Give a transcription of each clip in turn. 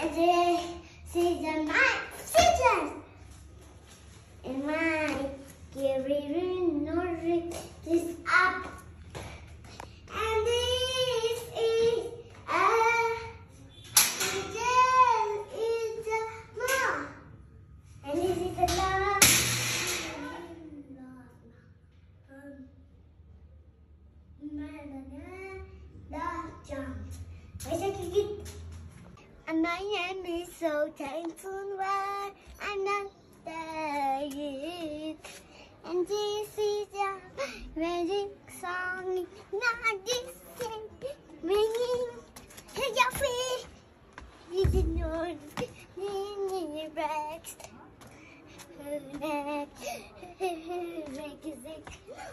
This is my scissors. And my carry not this up. And this is a this is a ma. And this is a la. Madonna, the jump. I said, name is so thankful not there And this is a wedding song, not this ringing. Hey, your feet, you didn't know, you Rex. Make it sick,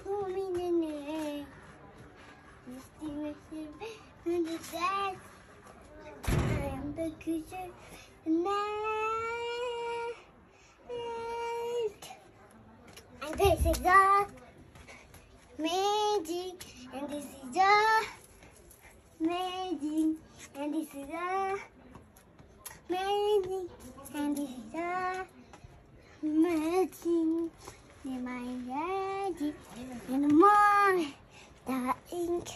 oh, me, me, Misty, misty, and the dad. The creature night. And this is the magic, and this is the magic, and this is the magic, and this is the magic. In my magic, and more the ink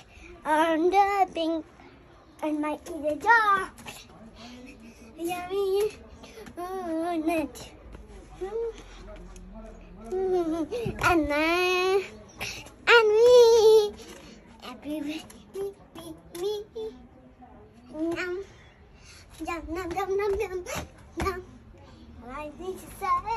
on the pink and my ear dark. And I and me. Happy me, me, me, num, num, num, num, num, num. I need to say,